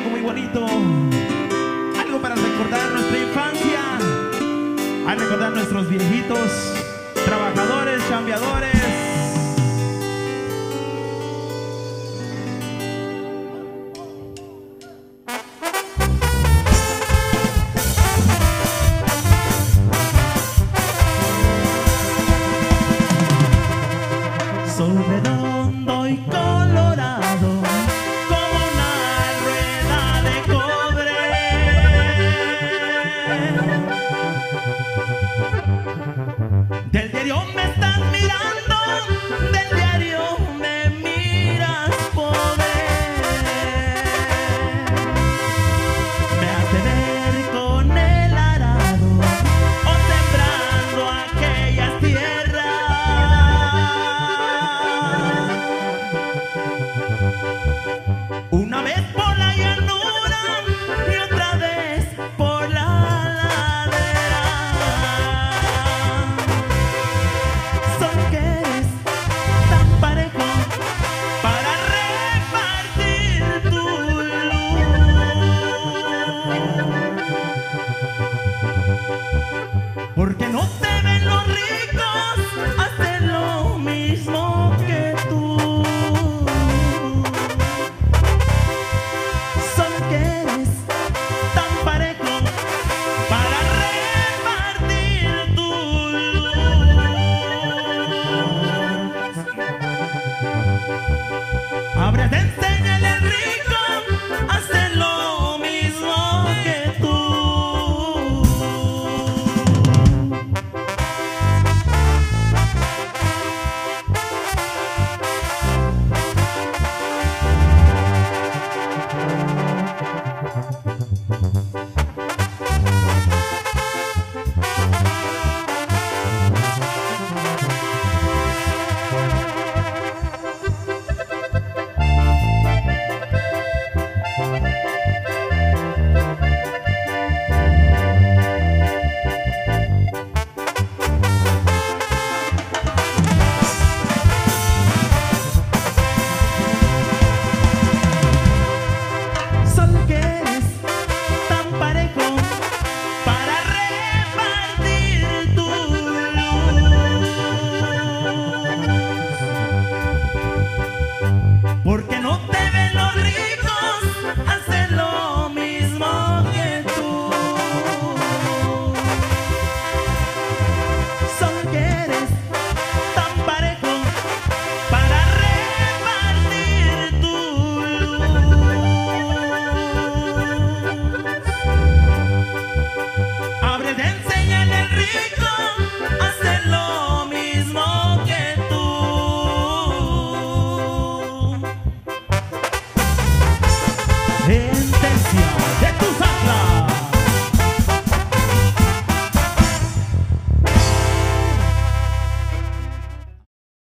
algo muy bonito, algo para recordar nuestra infancia, a recordar nuestros viejitos, trabajadores, chambeadores. Sol redondo y colorado. mirando del Abre, dente en el rico, hace lo mismo que tú.